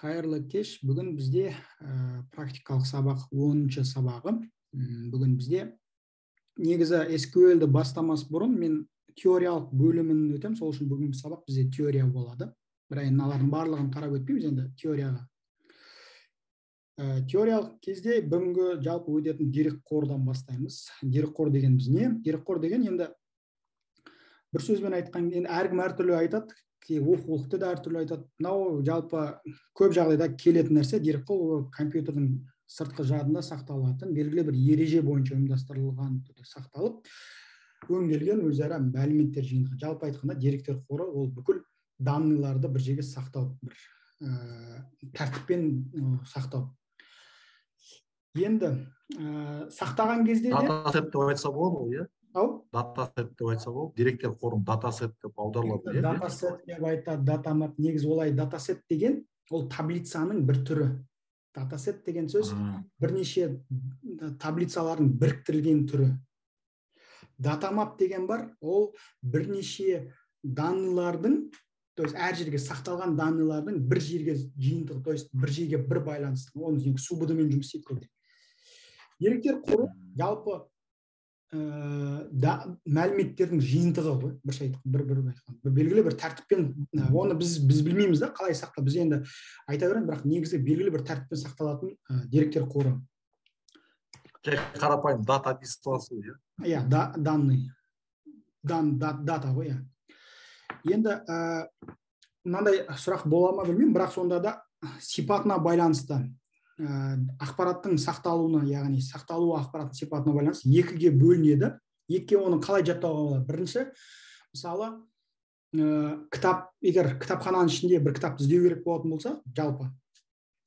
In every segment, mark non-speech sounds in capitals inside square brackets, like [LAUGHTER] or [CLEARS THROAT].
қайырлы кеш. Бүгін бізде ә, практикалық сабақ оныншы сабағы. Бүгін бізде негізі SQL-ді бастамас бұрын мен теориялық бөлімін өтемін. Сол үшін бүгінгі сабақ бізде теория болады. Бірақ мыналардың барлығын қарап өтпейміз енді теорияға. Ә, теориялық кезде бүгінгі жалпы өтетін дерекқордан бастаймыз. Дерекқор дегеніміз не? Дерекқор деген енді бір сөзбен айтқан енді әркім әртүрлі айтады. Оқулықты да әртүрлі айтады мынау жалпы көп жағдайда келетін нәрсе дерекқор ол компьютердің сыртқы жадында сақталатын белгілі бір ереже бойынша ұйымдастырылған сақталып өңделген өзара мәліметтер жиынтығы жалпы айтқанда деректер қоры ол бүкіл данныйларды бір жерге сақтау бір ә, тәртіппен ә, сақтау енді ә, сақтаған кезде де деп айтса болады ғой иә ау датасет деп айтса болады деректер қорын датасет деп аударылады иә. датасет деп айтады датамап негізі олай датасет деген ол таблицаның бір түрі. Датасет деген сөз бірнеше таблицалардың біріктірілген түрі. Датамап деген бар ол бірнеше данныйлардың то есть әр жерге сақталған данныйлардың бір жерге жиынтығы то есть бір жерге бір байланысты ол субд мен жұмыс істейді деректер қоры жалпы ә, да, мәліметтердің жиынтығы ғой бірше бір бір айтқанда. Белгілі бір тәртіппен оны біз біз білмейміз да қалай сақтап біз енді айта беремін бірақ негізі белгілі бір тәртіппен сақталатын ә, деректер қоры. Жай қарапайым дата ғой иә? Иә да, данный. Дан да, дата ғой иә. Енді ә, мынандай сұрақ бола ма білмеймін бірақ сонда да сипатына байланысты ә, ақпараттың сақталуына яғни сақталу ақпараттың сипатына байланысты екіге бөлінеді. Екіге оны қалай жаттауға болады? Бірінші мысалы ә, кітап егер кітапхананың ішінде бір кітапты іздеу керек болатын болса жалпы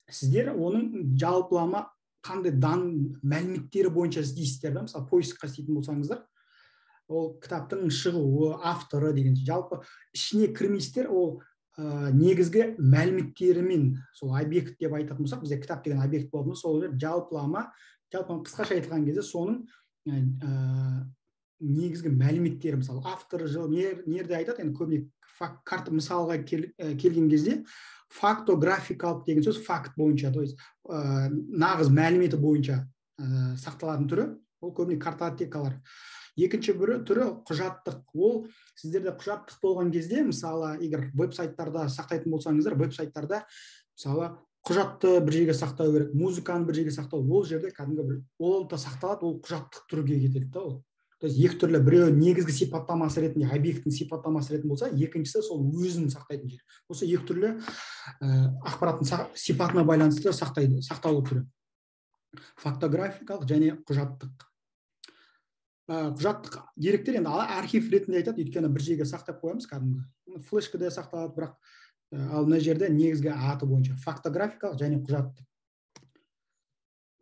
сіздер оның жалпылама қандай дан мәліметтері бойынша іздейсіздер да? Мысалы поискқа істейтін болсаңыздар ол кітаптың шығуы авторы деген жалпы ішіне кірмейсіздер ол ә, негізгі мәліметтерімен сол объект деп айтатын болсақ бізде кітап деген объект болатын сол жалпылама жалпы қысқаша айтылған кезде соның негізгі мәліметтері мысалы авторы жыл не жерде айтады? Енді көбіне карта мысалға кел, келген кезде фактографикалық деген сөз факт бойынша то есть ә, нағыз мәліметі бойынша ә, сақталатын түрі ол көбіне картотекалар. Екінші бірі түрі құжаттық. Ол сіздерде құжаттық болған кезде мысалы егер веб сайттарда сақтайтын болсаңыздар веб сайттарда мысалы құжатты бір жерге сақтау керек музыканы бір жерге сақтау ол жерде кәдімгі бір ол да сақталады ол құжаттық түрге кетеді да ол. То есть екі түрлі біреуі негізгі сипаттамасы ретінде объекттің сипаттамасы ретінде болса екіншісі сол өзін сақтайтын жер. Осы екі түрлі ә, ақпараттың сипатына байланысты сақтайды сақталу түрі. Фактографикалық және құжаттық. Ә, құжаттық деректер енді архив ретінде айтады өйткені бір жерге сақтап қоямыз кәдімгі. Флешкада сақталады бірақ ә, ал мына жерде негізгі аты бойынша фактографикалық және құжаттық.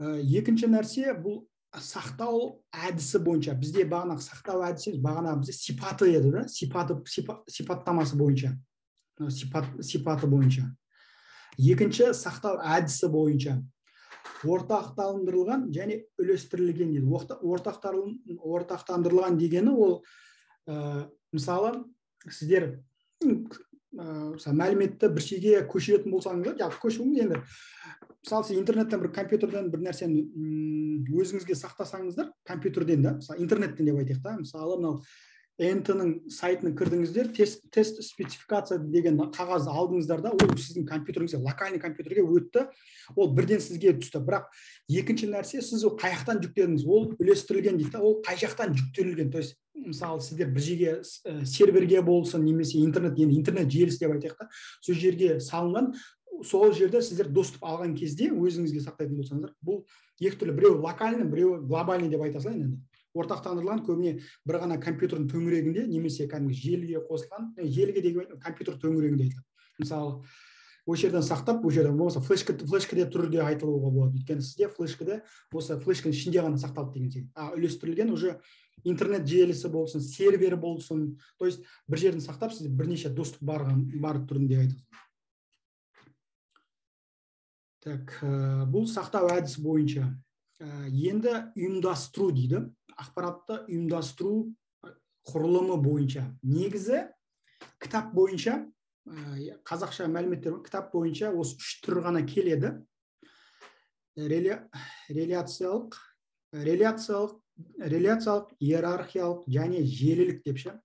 Ә, екінші нәрсе бұл сақтау әдісі бойынша бізде бағана сақтау әдісі бағана бізде сипаты еді да сипаты сипаттамасы бойынша. Сипат сипаты бойынша. Екінші сақтау әдісі бойынша. Ортақтандырылған және үлестірілген дейді. Ортақтандырылған дегені ол ә, мысалы сіздер ә, мысалы мәліметті бір жерге көшіретін болсаңыздар жалпы көшу енді мысалы сіз интернеттен бір компьютерден бір нәрсені өзіңізге сақтасаңыздар компьютерден да мысалы интернеттен деп айтайық та. Мысалы мынау энтінің сайтына кірдіңіздер тест, тест спецификация деген қағаз алдыңыздар да ол сіздің компьютеріңізге локальный компьютерге өтті. Ол бірден сізге түсті. Бірақ екінші нәрсе сіз ол қай жақтан жүктедіңіз ол үлестірілген дейді ол қай жақтан жүктелінген то есть мысалы сіздер бір жерге ә, серверге болсын немесе интернет енді интернет желісі деп айтайық та сол жерге салынған. Сол жерде сіздер доступ алған кезде өзіңізге сақтайтын болсаңыздар бұл екі түрлі біреуі локальный біреуі глобальный деп айта салайын енді. Ортақтандырылған көбіне бір ғана компьютердің төңірегінде немесе кәдімгі желіге қосылған желіге деген компьютер төңірегінде айтылады. Мысалы осы жерден сақтап осы жерден болмаса флешка флешкаде түрде айтылуға болады. Өйткені сізде флешкада осы флешканың ішінде ғана сақталды деген секілді. А үлестірілген уже интернет желісі болсын сервері болсын то есть бір жерден сақтап сіз бірнеше доступ барған бар түрінде айтасыз так бұл сақтау әдісі бойынша енді ұйымдастыру дейді. Ақпаратты ұйымдастыру құрылымы бойынша. Негізі кітап бойынша қазақша мәліметтер кітап бойынша осы үш түр ғана келеді. Реляциялық реляциялық реляциялық иерархиялық және желілік деп ше.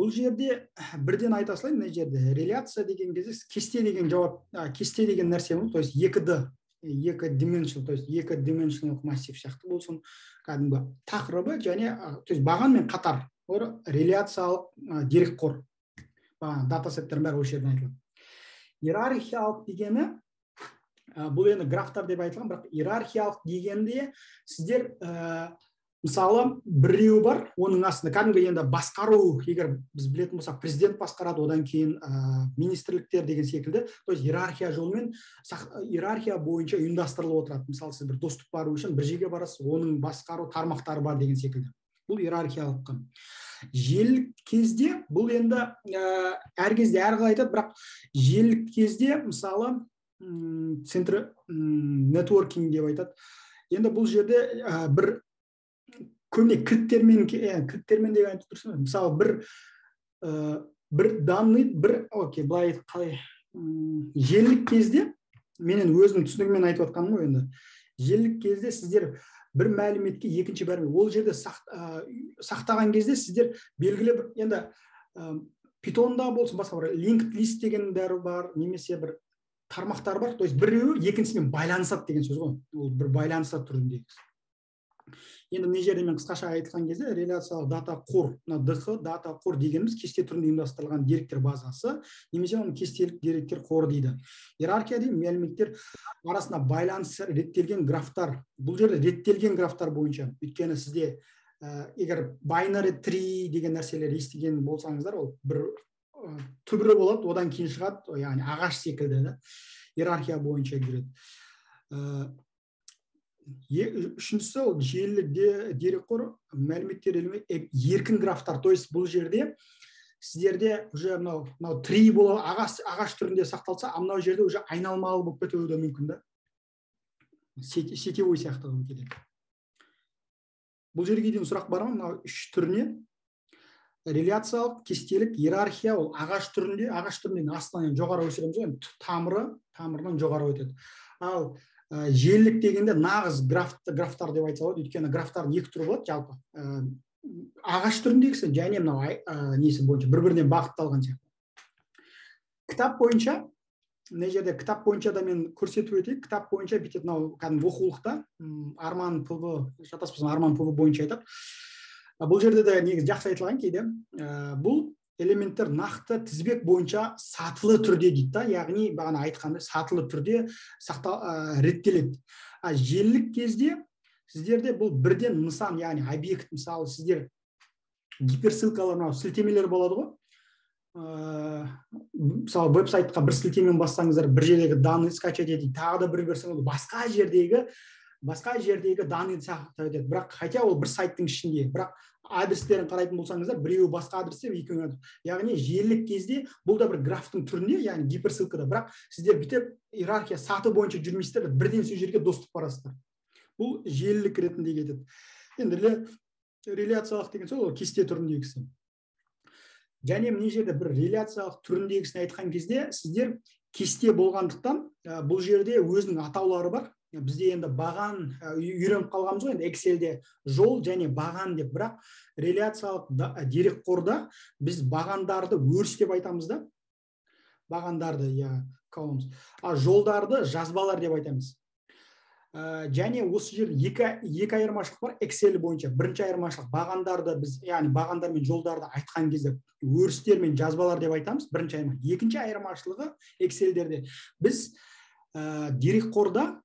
Бұл жерде [CLEARS THROAT] бірден айта салайын мына жерде реляция деген кезде кесте деген жауап кесте деген нәрсе то есть екі д екі дименшнл то есть екі дименшнл массив сияқты болсын кәдімгі тақырыбы және то есть бағанмен қатар реляциялық дерекқор бағана датасеттердің бәрі осы жерден айтылады. Иерархиялық дегені бұл енді графтар деп айтылған бірақ иерархиялық дегенде сіздер ә, мысалы біреуі бар оның астында кәдімгі енді басқару егер біз білетін болсақ президент басқарады одан кейін ә, министрліктер деген секілді. То есть иерархия жолымен иерархия бойынша ұйымдастырылып отырады. Мысалы сіз бір доступ бару үшін бір жерге барасыз оның басқару тармақтары бар деген секілді. Бұл иерархиялық желілік кезде бұл енді ә, әр кезде әрқалай айтады бірақ желілік кезде мысалы центр нетворкинг деп айтады. Енді бұл жерде ә, бір көбіне кілттермен кілттермен деп айтып тұрсың мысалы бір ә, бір данный бір окей былай қалай желілік кезде менен өзімнің түсінігіммен айтып жатқаным ғой енді. Желілік кезде сіздер бір мәліметке екінші мәлімет ол жерде сақтаған кезде сіздер белгілі бір енді ә, питонда болсын басқа бір линкд лист деген бәрі бар немесе бір тармақтар бар. То есть біреуі екіншісімен байланысады деген сөз ғой. Ол бір байланысады түрінде енді мына жерде мен қысқаша айтқан кезде реляциялық дата қор мына дх дата қор дегеніміз кесте түрінде ұйымдастырылған деректер базасы немесе оны кестелік деректер қоры дейді. Иерархия деймін мәліметтер арасында байланыс реттелген графтар. Бұл жерде реттелген графтар бойынша өйткені сізде ә, егер байнери три деген нәрселер естіген болсаңыздар ол бір ә, түбірі болады одан кейін шығады яғни ағаш секілді да иерархия бойынша жүреді. Ә, үшіншісі ол желілік дерекқор мәліметтер еркін графтар. То есть бұл жерде сіздерде уже мынау мынау три бола ағаш, ағаш түрінде сақталса ал мынау жерде уже айналмалы болып кетуі де мүмкін да. Сетевой сияқты болып кетеді бұл жерге дейін сұрақ бар ма? Мынау үш түріне. Реляциялық кестелік иерархия ол ағаш түрінде ағаш түрінде астынан жоғары өсіреміз ғой. Тамыры тамырынан жоғары өтеді. Ал желілік дегенде нағыз граф, графтар деп айтса болады. Өйткені графтардың екі түрі болады жалпы. Ә, ағаш түріндегісі және мынау ә, несі бойынша бір бірінен бағытталған сияқты. Кітап бойынша мына жерде кітап бойынша да мен көрсетіп өтейін кітап бойынша бүйтеді мынау кәдімгі оқулықта арман пб шатаспасам арман пб бойынша айтады. Бұл жерде де негізі жақсы айтылған кейде. Бұл элементтер нақты тізбек бойынша сатылы түрде дейді да яғни бағана айтқандай сатылы түрде сақта ә, реттеледі. А желілік кезде сіздерде бұл бірден нысан яғни объект мысалы сіздер гиперссылкалар мынау сілтемелер болады ғой. Ә, мысалы веб сайтқа бір сілтемені бассаңыздар бір жердегі данный скачать етеді тағы да бір берсеңіз басқа жердегі басқа жердегі данныйды сақтап етеді. Бірақ хотя ол бір сайттың ішінде бірақ адрестерін қарайтын болсаңыздар біреуі басқа адресте екеуі яғни желілік кезде бұл да бір графтың түрінде яғни гиперссылкада. Бірақ сіздер бүйтіп иерархия саты бойынша жүрмейсіздер бірден сол жерге доступ барасыздар. Бұл желілік ретінде кетеді. Енді реляциялық деген сол ол кесте түріндегісі және мына жерде бір реляциялық түріндегісін айтқан кезде сіздер кесте болғандықтан бұл жерде өзінің атаулары бар. Бізде енді баған үйреніп қалғанбыз ғой енді эксельде жол және баған деп. Бірақ реляциялық дерекқорда біз бағандарды өріс деп айтамыз да. Бағандарды иә а жолдарды жазбалар деп айтамыз. Ә, және осы жерде екі, екі айырмашылық бар excel бойынша. Бірінші айырмашылық бағандарды біз яғни бағандар мен жолдарды айтқан кезде өрістер мен жазбалар деп айтамыз бірінші айырмашылық. Екінші айырмашылығы эксельдерде біз ә, дерекқорда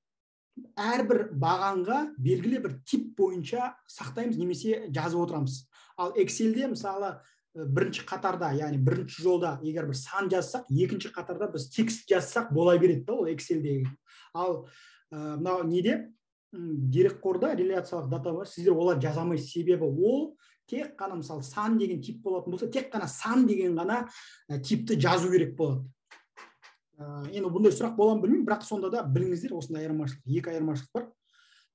әрбір бағанға белгілі бір тип бойынша сақтаймыз немесе жазып отырамыз. Ал эксельде мысалы бірінші қатарда яғни бірінші жолда егер бір сан жазсақ екінші қатарда біз текст жазсақ бола береді да ол эксельдегі ал мынау ә, неде дерекқорда реляциялық дата бар сіздер олар жаза алмайсыз себебі ол тек қана мысалы сан деген тип болатын болса тек қана сан деген ғана типті жазу керек болады. Ә, енді бұндай сұрақ бола ма білмеймін бірақ сонда да біліңіздер осындай айырмашылық екі айырмашылық бар.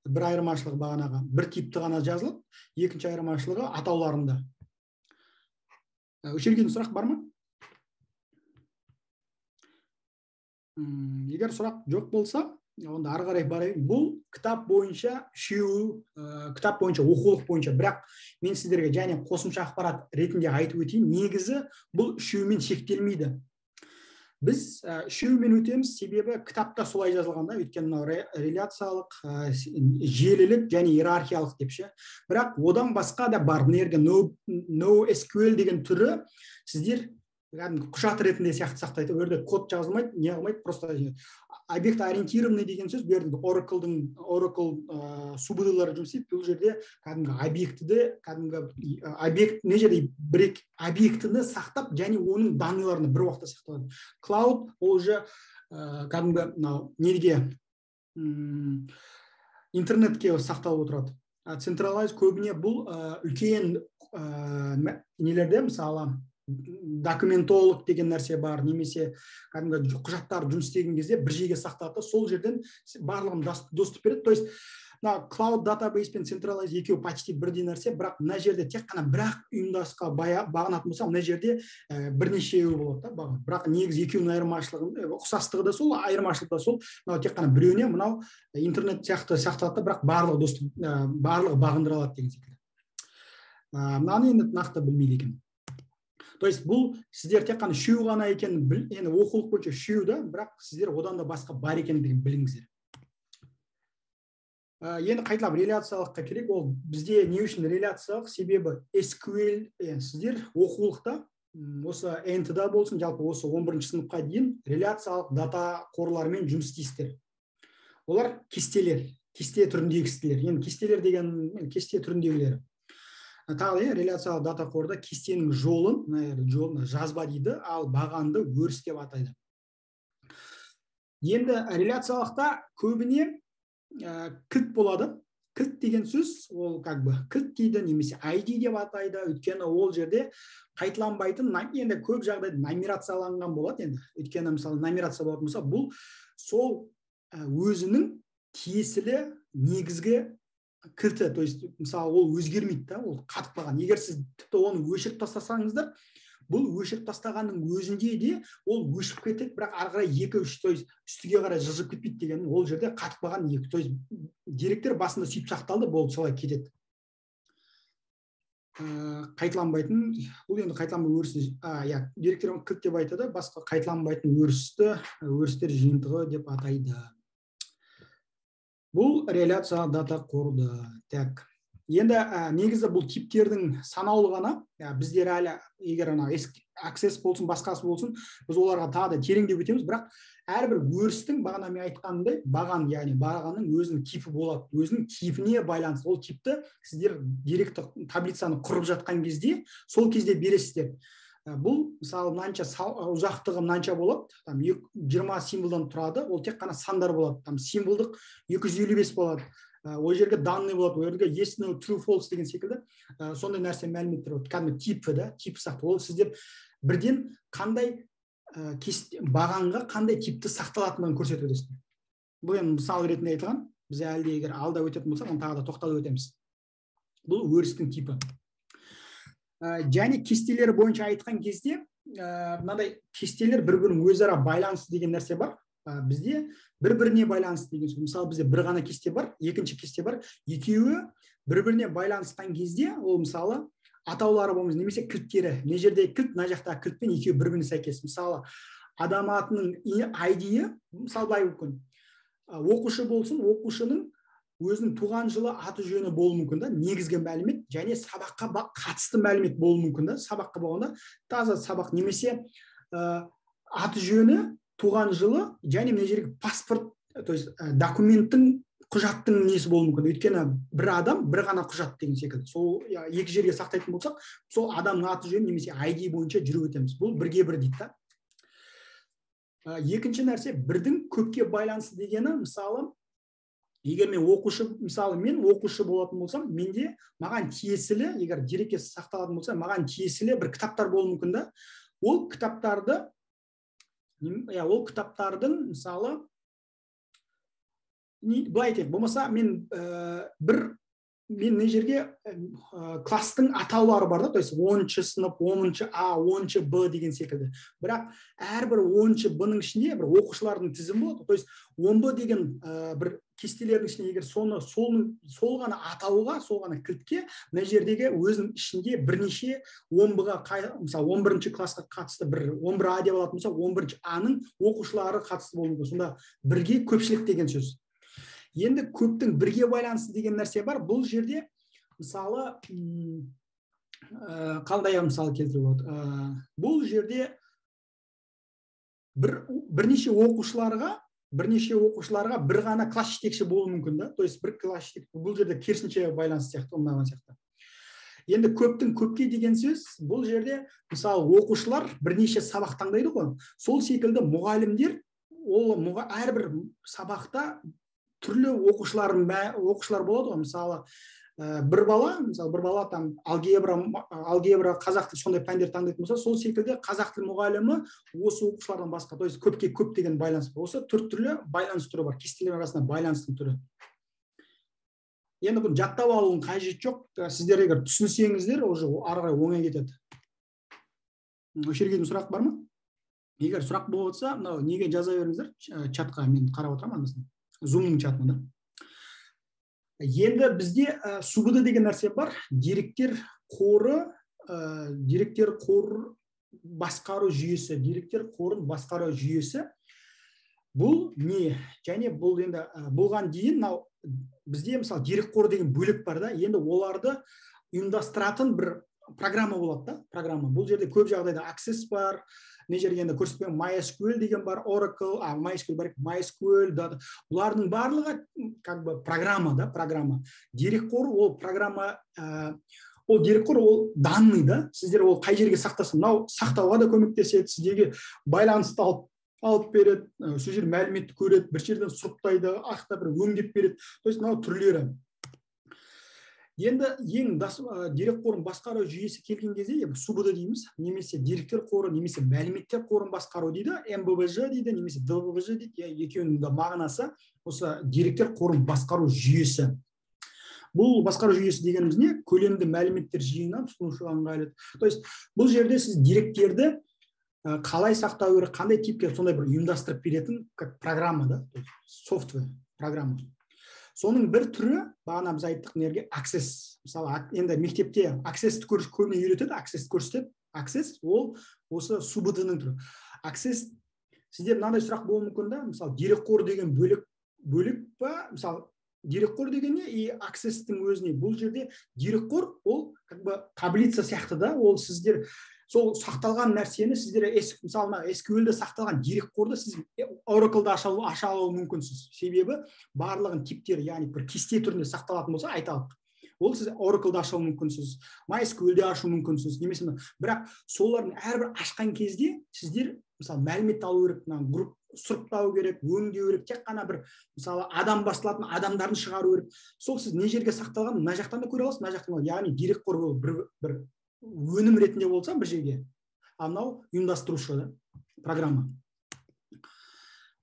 Бір айырмашылығы бағанағы бір типті ғана жазылып екінші айырмашылығы атауларында. Осы жерге сұрақ бар ма? Егер сұрақ жоқ болса онда ары қарай барайын. Бұл кітап бойынша үшеуі ә, кітап бойынша оқулық бойынша бірақ мен сіздерге және қосымша ақпарат ретінде айтып өтейін. Негізі бұл үшеуімен шектелмейді. Біз үшеуімен өтеміз себебі кітапта солай жазылған да өйткені мынау реляциялық ә, желілік және иерархиялық деп ше. Бірақ одан басқа да бар мына жерде no, no SQL деген түрі сіздер кәдімгі құжат ретінде сияқты сақтайды. Ол жерде код жазылмайды не қылмайды просто объект ориентированный деген сөз бұл жерде oracle ә, субдылары жұмыс істейді. Бұл жерде кәдімгі объектіде кәдімгі объект мына жерде бір объектіні сақтап және оның данныйларын бір уақытта сақталады. Клауд ол уже ә, кәдімгі мынау неге интернетке сақталып отырады. Централайз көбіне бұл үлкен ә, нелерде мысалы документолог деген нәрсе бар немесе кәдімгі құжаттар жұмыс істеген кезде бір жерге сақталады сол жерден барлығын доступ береді. То есть мына клауд датабейс пен централайз екеуі почти бірдей нәрсе бірақ мына жерде тек қана бір ақ ұйымдасқа бағынатын болса мына жерде ә, бірнешеуі болады да бағын. Бірақ негізі екеуінің айырмашылығы ұқсастығы да сол айырмашылығы да сол. Мынау тек қана біреуіне мынау интернет сияқты сақталады бірақ барлығы доступ ә, барлығы бағындыра алады деген секілді. Мынаны енді нақты білмейді екенмін. То есть бұл сіздер тек қана үшеу ғана екенін біл енді оқулық бойынша үшеу да бірақ сіздер одан да басқа бар екендігін біліңіздер. Ә, енді қайталап реляциялыққа керек ол бізде не үшін реляциялық себебі SQL ә, сіздер оқулықта осы нт да болсын жалпы осы 11 бірінші сыныпқа дейін реляциялық дата қорларымен жұмыс істейсіздер. Олар кестелер кесте түріндегі кестелер енді кестелер деген кесте түріндегілері тағы иә реляциялық дата қорда кестенің жолын мына жолын жазба дейді ал бағанды өріс деп атайды. Енді реляциялықта көбіне ә, кілт болады. Кілт деген сөз ол как бы кілт дейді немесе ID деп атайды. Өйткені ол жерде қайталанбайтын енді көп жағдайда номерацияланған болады. Енді өйткені мысалы номерация болатын болса бұл сол өзінің тиесілі негізгі кілті то есть мысалы ол өзгермейді да ол қатып қалған егер сіз тіпті оны өшіріп тастасаңыздар бұл өшіріп тастағанның өзінде де ол өшіп кетеді бірақ ары қарай екі үш то есть үстіге қарай жылжып кетпейді деген ол жерде қатып қалған екі то есть деректер басында сөйтіп сақталды болды солай кетеді. Ә, қайталанбайтын бұл енді қайталанбай өрісті иә деректер кілт деп айтады басқа қайталанбайтын өрісті өрістер жиынтығы деп атайды. Бұл реляция дата қорды. Так енді ә, негізі бұл типтердің санаулы ғана ә, біздер әлі егер ана аксесс болсын басқасы болсын біз оларға тағы да тереңдеп өтеміз. Бірақ әрбір өрістің бағана мен айтқанымдай баған яғни бағанның өзінің типі болады. Өзінің типіне байланысты ол типті сіздер деректі таблицаны құрып жатқан кезде сол кезде бересіздер. Бұл мысалы мынанша ұзақтығы мынанша болады там жиырма символдан тұрады ол тек қана сандар болады. Там символдық 255 болады. Ә, ол жерге данный болады ол жерге yes no true false деген секілді ә, сондай нәрсе мәліметтер болады. Кәдімгі типі да тип сияқты. Ол сіздер бірден қандай ә, бағанға қандай типті сақталатындығын көрсетіп өтесіздер бұл енді мысал ретінде айтылған біз әлі де егер алда өтетін болсақ оны тағы да тоқталып өтеміз. Бұл өрістің типі. ә, және кестелер бойынша айтқан кезде ә, мынандай кестелер бір бірінің өзара байланысты деген нәрсе бар. Ә, бізде бір біріне байланысты деген сөз. Мысалы бізде бір ғана кесте бар екінші кесте бар. Екеуі бір біріне байланысқан кезде ол мысалы атаулары болмаса немесе кілттері. Мына жерде кілт мына жақтағы кілтпен екеуі бір біріне сәйкес. Мысалы адам атының айдиі мысалы былай мүмкін оқушы болсын оқушының өзінің туған жылы аты жөні болуы мүмкін да негізгі мәлімет және сабаққа қатысты мәлімет болуы мүмкін да сабаққа болғанда таза сабақ немесе ә, аты жөні туған жылы және мына жерге паспорт то есть ә, документтің құжаттың несі болуы мүмкін. Өйткені бір адам бір ғана құжат деген секілді. Сол екі жерге сақтайтын болсақ сол адамның аты жөні немесе ID бойынша жүріп өтеміз. Бұл бірге бір дейді да. Ә, екінші нәрсе бірдің көпке байланысты дегені мысалы егер мен оқушы мысалы мен оқушы болатын болсам менде маған тиесілі егер дерекке сақталатын болса маған тиесілі бір кітаптар болуы мүмкін да. Ол кітаптарды иә ол кітаптардың мысалы былай айтайық болмаса мен ә, бір мен мына жерге класстың атаулары бар да то есть оныншы сынып оныншы а оныншы б деген секілді. Бірақ әрбір оныншы б ның ішінде бір оқушылардың тізімі болады. То есть он б деген ә, бір кестелердің ішінде егер соны сол, сол ғана атауға сол ғана кілтке мына жердегі өзінің ішінде бірнеше омбыға мысалы он бірінші классқа қатысты бір он бір а деп алатын болсақ он бірінші а ның оқушылары қатысты болуы мүмкін. Сонда бірге көпшілік деген сөз. Енді көптің бірге байланысты деген нәрсе бар. Бұл жерде мысалы ә, қандай мысал келтіруге болады ә, бұл жерде бір бірнеше оқушыларға бірнеше оқушыларға бір ғана класс жетекші болуы мүмкін да. То есть бір класс бұл жерде керісінше байланыс сияқты мынаған сияқты. Енді көптің көпке деген сөз бұл жерде мысалы оқушылар бірнеше сабақ таңдайды ғой. Сол секілді мұғалімдер ол әрбір сабақта түрлі оқушылардың оқушылар болады ғой. Мысалы ә, бір бала мысалы бір бала там алгебра алгебра қазақ тілі сондай пәндер таңдайтын болса сол секілді қазақ тілі мұғалімі осы оқушылардан басқа. То есть көпке көп деген байланыс бар. Осы төрт түрлі байланыс түрі бар. Кестелер арасында байланыстың түрі. Енді бұны жаттап алудың қажеті жоқ. Сіздер егер түсінсеңіздер уже ары қарай оңай кетеді. Осы жерге сұрақ бар ма? Егер сұрақ болып жатса мынау неге жаза беріңіздер? Чатқа мен қарап отырамын анда зумның чатына да. Енді бізде ә, субд деген нәрсе бар. Деректер қоры ә, деректер қор басқару жүйесі деректер қорын басқару жүйесі. Бұл не? Және бұл енді ә, болған дейін мынау бізде мысалы дерек қоры деген бөлік бар да. Енді оларды ұйымдастыратын бір программа болады да программа. Бұл жерде көп жағдайда access бар мына жерге енді mysql деген бар oracle а mysql бар mysql да бұлардың барлығы как бы программа да программа. Дерекқор ол программа ол дерекқор ол данный да. Сіздер ол қай жерге сақтасын? Мынау сақтауға да көмектеседі сіздерге байланысты алып алып береді сол жер мәліметті көреді бір жерден сұрыптайды ақта бір өңдеп береді. То есть мынау түрлері. Енді ең дерек қорын басқару жүйесі келген кезде субд дейміз немесе деректер қоры немесе мәліметтер қорын басқару дейді мббж дейді немесе дббж дейді екеуінің де мағынасы осы деректер қорын басқару жүйесі. Бұл басқару жүйесі дегеніміз не? Көлемді мәліметтер жиынынан тұтынушыға ыңғайлы. То есть бұл жерде сіз деректерді қалай сақтау керек қандай типке сондай бір ұйымдастырып беретін как программа да? Софтвер программа. Соның бір түрі бағана біз айттық неге аксесс мысалы енді мектепте аксессті көбіне үйретеді аксессті көрсетеді. Аксесс ол осы субд ның түрі. Аксесс сізде мынандай сұрақ болуы мүмкін да мысалы дерекқор деген бөлек бөлек па? Мысалы дерекқор деген не? И аксесстің өзіне бұл жерде дерекқор ол как бы таблица сияқты да ол сіздер сол сақталған нәрсені сіздер мысалы мына sql сақталған дерекқорды сіз oracle аша, алу мүмкінсіз. Себебі барлығын типтері яғни бір кесте түрінде сақталатын болса айталық ол сіз oracle ашу мүмкінсіз mysql де ашу мүмкінсіз немесе бірақ солардың әрбір ашқан кезде сіздер мысалы мәлімет алу керек мына групп сұрыптау керек өңдеу керек тек қана бір мысалы адам басталатын адамдарын шығару керек. Сол сіз не жерге сақталған мына жақтан да көре аласыз мына жақтан яғни дерекқор ол бір, бір өнім ретінде болса бір жерге. Ал мынау ұйымдастырушы программа.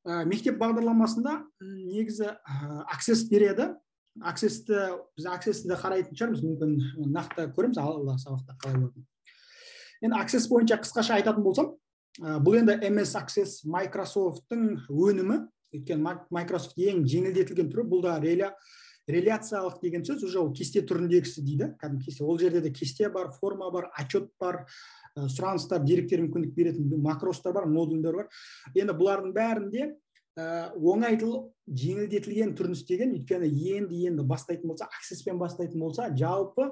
Ә, мектеп бағдарламасында негізі ә, аксесс береді. Аксессті біз аксессті қарайтын шығармыз. Мүмкін нақты көреміз. Алла сабақта қалай болатынын. Енді аксесс бойынша қысқаша айтатын болсам ә, бұл енді ms access майкрософттың өнімі. Өйткені майкрософт ең жеңілдетілген түрі. Бұл да реляциялық деген сөз уже ол кесте түріндегісі дейді кәдімгі кесте. Ол жерде де кесте бар форма бар отчет бар ә, сұраныстар деректер мүмкіндік беретін макростар бар модульдер бар. Енді бұлардың бәрінде ә, оңайтылып жеңілдетілген түрін істеген өйткені енді енді бастайтын болса аксеспен бастайтын болса жалпы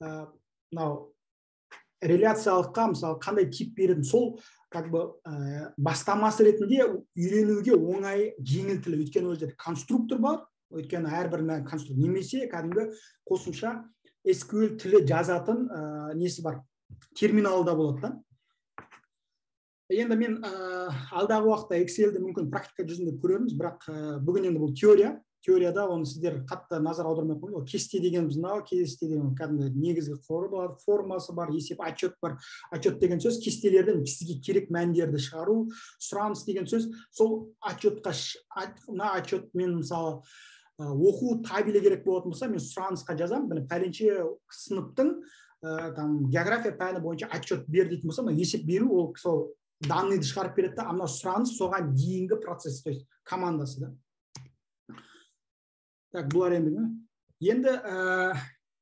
мынау ә, реляциялыққа мысалы қандай тип беретін сол как бы ә, бастамасы ретінде үйренуге оңай жеңіл тіл өйткені ол жерде конструктор бар өйткені әрбір конструктор немесе кәдімгі қосымша SQL тілі жазатын ә, несі бар? Терминалы да болады да. Енді мен ә, алдағы уақытта эксельді мүмкін практика жүзінде көрерміз бірақ ә, бүгін енді бұл теория. Теорияда оны сіздер қатты назар аудармай ақ қойыңыз кесте дегеніміз мынау кесте деген кәдімгі негізгі қоры бар формасы бар есеп отчет бар. Отчет деген сөз кестелерден сізге керек мәндерді шығару сұраныс деген сөз сол отчетқа мына отчет мен мысалы оқу табелі керек болатын болса мен сұранысқа жазамын. Міне пәленше сыныптың ә, там география пәні бойынша отчет бер дейтін болса мына есеп беру ол сол данныйды шығарып береді да мына сұраныс соған дейінгі процесс то есть командасы да. Так бұлар енді енді ә,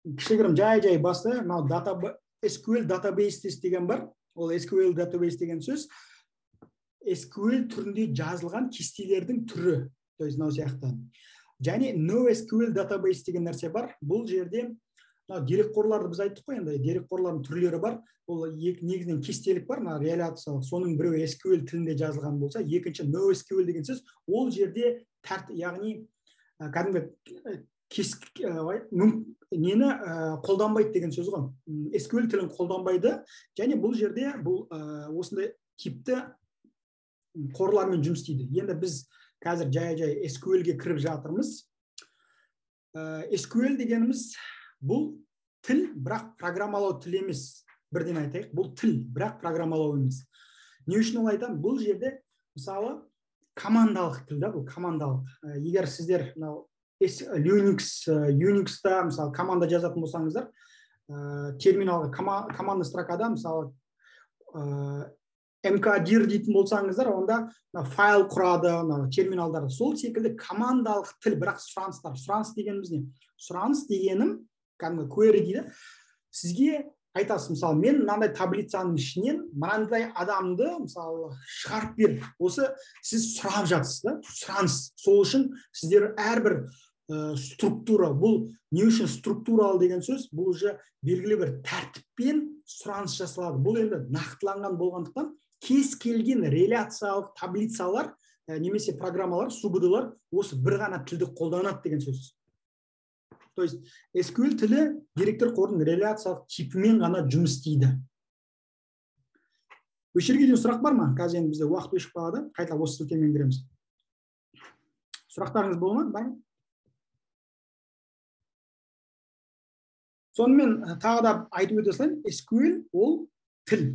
кішігірім жай жай басты. Мынау дата SQL database деген бар. Ол SQL database деген сөз. SQL түрінде жазылған кестелердің түрі то есть мынау сияқты. Және NoSQL database деген нәрсе бар. Бұл жерде мына дерекқорларды біз айттық қой енді дерекқорлардың түрлері бар. Ол негізінен кестелік бар мына реляциялық. Соның біреуі SQL тілінде жазылған болса екінші NoSQL деген сөз. Ол жерде тәрт яғни кәдімгі кес нені қолданбайды деген сөз ғой. SQL тілін қолданбайды. Және бұл жерде бұл осындай типті қорлармен жұмыс істейді. Енді біз қазір жай жай SQL-ге кіріп жатырмыз. Ә, SQL дегеніміз бұл тіл бірақ программалау тіл емес. Бірден айтайық бұл тіл бірақ программалау емес. Не үшін ол айтамын бұл жерде мысалы командалық тіл да бұл командалық. Ә, егер сіздер мынау Linux Unixта мысалы команда жазатын болсаңыздар ә, терминалға команда строкада мысалы мкдир дейтін болсаңыздар онда файл құрады мына терминалдар. Сол секілді командалық тіл бірақ сұраныстар. Сұраныс дегеніміз не? Сұраныс дегенім кәдімгі query дейді. Сізге айтасыз мысалы мен мынандай таблицаның ішінен мынандай адамды мысалы шығарып бер. Осы сіз сұрап жатырсыз да сұраныс. Сол үшін сіздер әрбір ә, структура бұл не үшін структурал деген сөз? Бұл уже белгілі бір тәртіппен сұраныс жасалады. Бұл енді нақтыланған болғандықтан кез келген реляциялық таблицалар ә, немесе программалар субдылар осы бір ғана тілді қолданады деген сөз. То есть SQL тілі деректер қорының реляциялық типімен ғана жұмыс істейді. Осы жерге дейін сұрақ бар ма? Қазір енді бізде уақыт өшіп қалады. Қайта осы сілтемемен кіреміз сұрақтарыңыз бола ма? Бар ма? Сонымен тағы да айтып өте салайын. SQL ол тіл.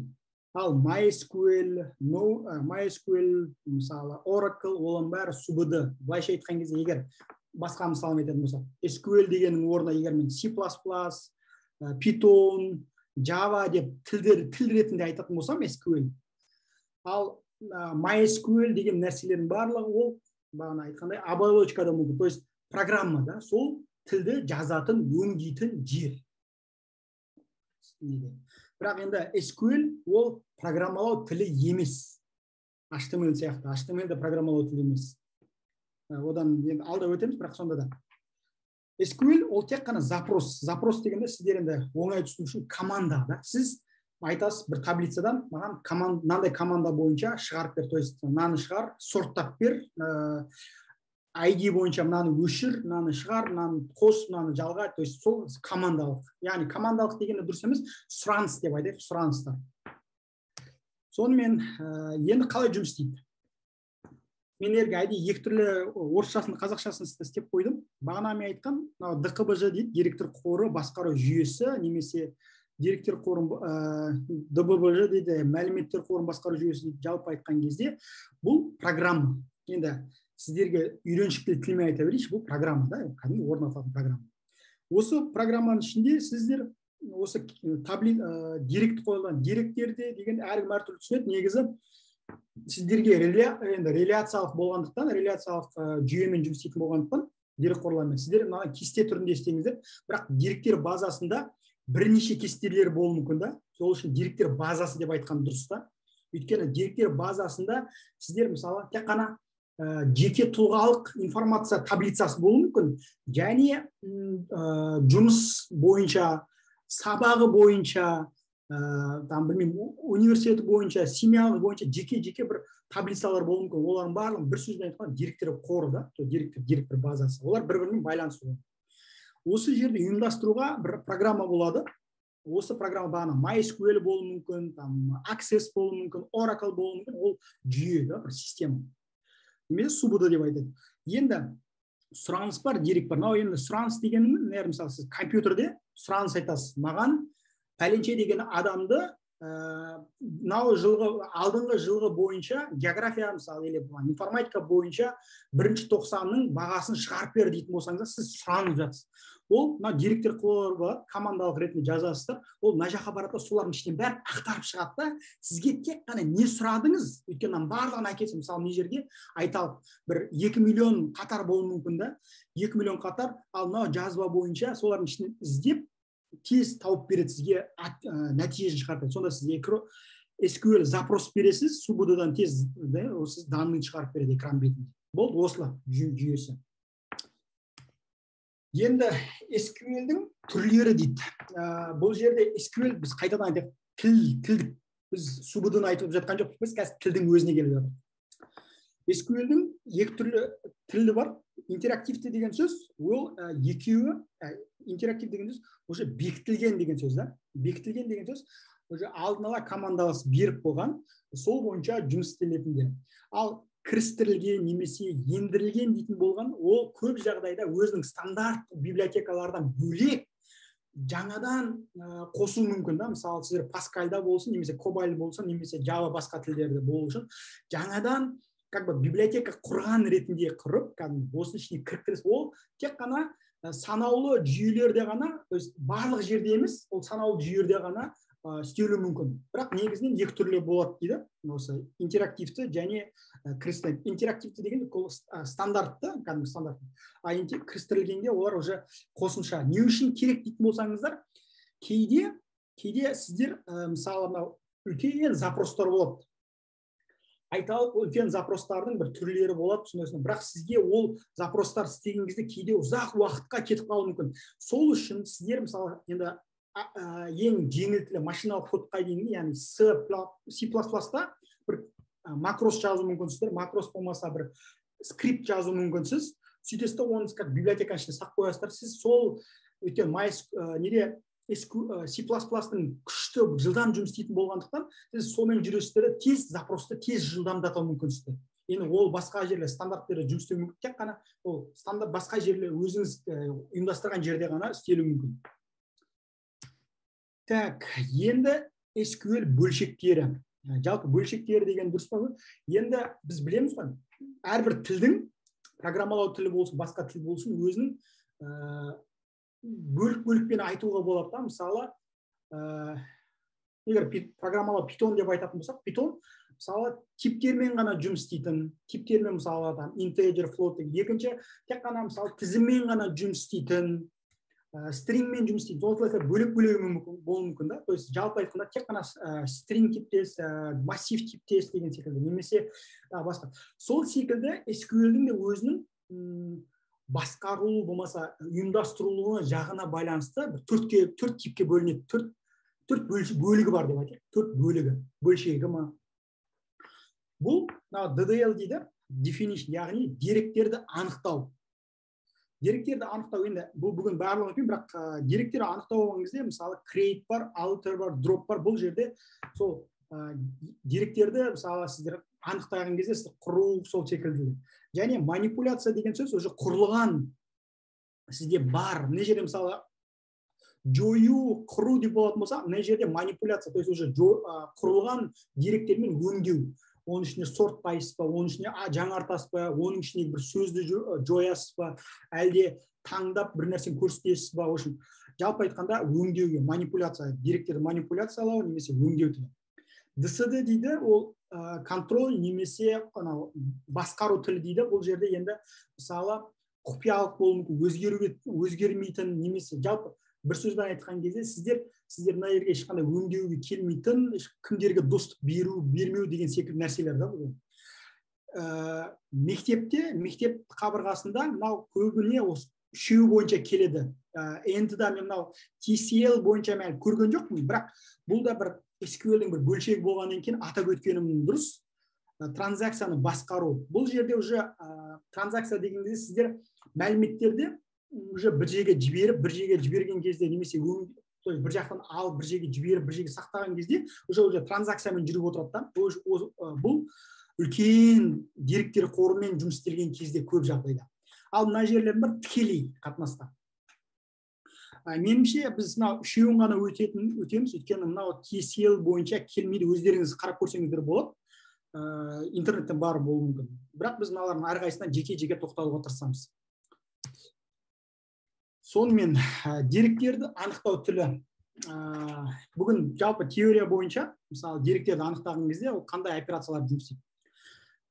Ал mysql no mysql мысалы oracle олардың бәрі субд. Былайша айтқан кезде егер басқа мысал айтатын болсақ sql дегеннің орнына егер мен c python java деп тілдер тіл ретінде айтатын болсам sql. Ал mysql деген нәрселердің барлығы ол бағана айтқандай оболочкада мүмкін. То есть программа да сол тілді жазатын өңдейтін жер. Бірақ енді SQL ол программалау тілі емес. HTML сияқты HTML де программалау тілі емес. Одан енді алда өтеміз бірақ сонда да. SQL ол тек қана запрос. Запрос дегенде сіздер енді оңай түсіну үшін команда да. Сіз айтасыз бір таблицадан маған мынандай команда бойынша шығарып бер. То есть мынаны шығар сорттап бер. ID бойынша мынаны өшір мынаны шығар мынаны қос мынаны жалға. То есть сол командалық. Яғни командалық дегенде дұрыс емес сұраныс деп айтайық сұраныстар. Сонымен ә, енді қалай жұмыс істейді? Мен ерге әдейі екі түрлі орысшасын қазақшасын істеп қойдым. Бағана мен айтқан мынау дқбж дейді директор қоры басқару жүйесі немесе деректер қорын ә, дббж дейді мәліметтер қорын басқару жүйесі дейді жалпы айтқан кезде бұл программа. Енді сіздерге үйреншікті тілмен айта берейінші бұл программа да кәдімгі орнатылатын программа. Осы программаның ішінде сіздер осы табли ә, дерект қойылған деректерде деген әркім әртүрлі түсінеді. Негізі сіздерге енді реляциялық болғандықтан реляциялық ә, жүйемен жұмыс істейтін болғандықтан дерекқорлармен сіздер мына кесте түрінде істеңіздер. Бірақ деректер базасында бірнеше кестелер болуы мүмкін да. Сол үшін деректер базасы деп айтқан дұрыс та. Өйткені деректер базасында сіздер мысалы тек қана жеке тұлғалық информация таблицасы болуы мүмкін. Және ә, жұмыс бойынша сабағы бойынша ә, там білмеймін университеті бойынша семьялық бойынша жеке жеке бір таблицалар болуы мүмкін. Олардың барлығын бір сөзбен айтқанда деректер қоры да деректер деректер базасы. Олар бір бірімен байланысты осы жерді ұйымдастыруға бір программа болады. Осы программа бағана mysql болуы мүмкін там access болуы мүмкін oracle болуы мүмкін. Ол жүйе да бір система. Немесе субд деп айтады енді сұраныс бар дерек бар. Мынау енді сұраныс дегеніміз мысалы сіз компьютерде сұраныс айтасыз. Маған пәленше деген адамды мынау жылғы алдыңғы жылғы бойынша география мысалы или информатика бойынша бірінші тоқсанның бағасын шығарып бер дейтін болсаңыздар сіз сұранып жатсыз. Ол мына директор болады командалық ретінде жазасыздар. Ол мына жаққа барады да солардың ішінен бәрін ақтарып шығады да сізге тек қана не сұрадыңыз өйткені мынаның барлығын әкелсе мысалы мына жерге айталық бір екі миллион қатар болуы мүмкін да екі миллион қатар. Ал мынау жазба бойынша солардың ішінен іздеп тез тауып береді сізге нәтижесін шығарып сонда сіз SQL запрос бересіз субд дан тез да осы данный шығарып береді экран бетінде. Болды осылар жүйесі. Енді SQL-дің түрлері дейді. Ә, бұл жерде SQL біз қайтадан айтайық тіл тілдік біз субд айтып жатқан жоқпыз біз қазір тілдің өзіне келіп жатырмыз. SQL-дің екі түрлі тілі бар. Интерактивті деген сөз ол ә, екеуі ә, интерактив деген сөз уже бекітілген деген сөз да бекітілген деген сөз уже алдын ала командалас беріп қойған сол бойынша жұмыс істелетіндер ал кірістірілген немесе ендірілген дейтін болған ол көп жағдайда өзінің стандарт библиотекалардан бөлек жаңадан ә, қосу мүмкін да мысалы сіздер паскальда болсын немесе кобаль болсын немесе java басқа тілдерде болу үшін жаңадан как бы библиотека құрған ретінде құрып кәдімгі осының ішіне кіріктіріп ол тек қана санаулы жүйелерде ғана то есть барлық жерде емес ол санаулы жүйелерде ғана ә, істелуі мүмкін. Бірақ негізінен екі түрлі болады дейді. Осы интерактивті және ә, интерактивті деген ол стандартты кәдімгі стандарт. А кірістірілгенде олар уже қосымша. Не үшін керек дейтін болсаңыздар кейде кейде сіздер ә, мысалы мынау үлкен запростар болады. Айталық үлкен запростардың бір түрлері болады түсінесің. Бірақ сізге ол запростар істеген кезде кейде ұзақ уақытқа кетіп қалуы мүмкін. Сол үшін сіздер мысалы енді ең жеңіл тілі машиналық кодқа дейін яғни с c та бір макрос жазу мүмкінсіздер макрос болмаса бір скрипт жазу мүмкінсіз сөйтесіз да оны как библиотеканың ішіне салып қоясыздар. Сіз сол өйткені майс неде? C тың күшті жылдам жұмыс істейтін болғандықтан сіз сонымен жүресіздер тез запросты тез жылдамдату мүмкінсіздер енді ол басқа жерлер стандарттерде жұмыс істеу мүмкін. Тек қана ол стандарт басқа жерлер өзіңіз ұйымдастырған жерде ғана істелуі мүмкін. Так енді SQL бөлшектері. Жалпы бөлшектері деген дұрыс па енді біз білеміз ғой әрбір тілдің программалау тілі болсын басқа тіл болсын өзінің бөлік бөлікпен айтуға болады да. Мысалы ә, егер программалау питон деп айтатын болсақ питон мысалы типтермен ғана жұмыс істейтін типтермен мысалы там интеджер флот екінші тек қана мысалы тізіммен ғана жұмыс істейтін ә, стрингмен жұмыс істейді осылайша бөлек бөлек болуы мүмкін да. То есть жалпы айтқанда тек қана ә, стринг типтес ә, массив типтес деген секілді немесе ә, басқа. Сол секілді SQL-дің де өзінің басқару болмаса ұйымдастырылуы жағына байланысты бір төртке төрт типке бөлінеді. Төрт төрт бөлігі бар деп айтайық. Төрт бөлігі. Бөлшегі ма? Бұл мына ddl дейді definition яғни деректерді анықтау. Деректерді анықтау енді бұл бүгін барлығы өтпеймін бірақ ә, деректер анықтау болған кезде мысалы крейт бар алтер бар дроп бар бұл жерде сол ә, деректерді мысалы сіздер анықтаған кезде сіз құру сол секілді. Және манипуляция деген сөз уже құрылған сізде бар. Мына жерде мысалы жою құру деп болатын болса мына жерде манипуляция то есть уже құрылған деректермен өңдеу. Оның ішіне сорттайсыз ба оның ішіне жаңартасыз ба оның ішіне бір сөзді жоясыз ба әлде таңдап бір нәрсені көрсетесіз ба? В общем жалпы айтқанда өңдеуге манипуляция деректерді манипуляциялау немесе өңдеу дсд дейді ол контроль немесе анау басқару тілі дейді бұл жерде енді мысалы құпиялық болуы мүмкін өзгеруге өзгермейтін немесе жалпы бір сөзбен айтқан кезде сіздер сіздер мына жерге ешқандай өңдеуге келмейтін кімдерге доступ беру бермеу деген секілді нәрселер да бұл. Ә, мектепте мектеп қабырғасында мынау көбіне осы үшеуі бойынша келеді. Ә, енді да мен мынау TCL бойынша мен көрген жоқпын бірақ бұл да бір SQL-дің бір бөлшегі болғаннан кейін атап өткенім дұрыс. Ә, транзакцияны басқару. Бұл жерде уже ә, транзакция деген кезде сіздер мәліметтерді уже бір жерге жіберіп бір жерге жіберген кезде немесе то бір жақтан алып бір жерге жіберіп бір жерге сақтаған кезде уже уже транзакциямен жүріп отырады да. Бұл үлкен деректер қорымен жұмыс істелген кезде көп жағдайда. Ал мына жерлердің бәрі тікелей қатынаста. Меніңше біз мынау үшеуін ғана өтетін өтеміз. Өйткені мынау TCL бойынша келмейді өздеріңіз қарап көрсеңіздер болады. Ә, интернеттен бар болуы мүмкін. Бірақ біз мыналардың әрқайсысына жеке жеке тоқталуға тырысамыз сонымен ә, деректерді анықтау тілі. Ә, бүгін жалпы теория бойынша мысалы деректерді анықтаған кезде ол қандай операциялар жұмыс істейді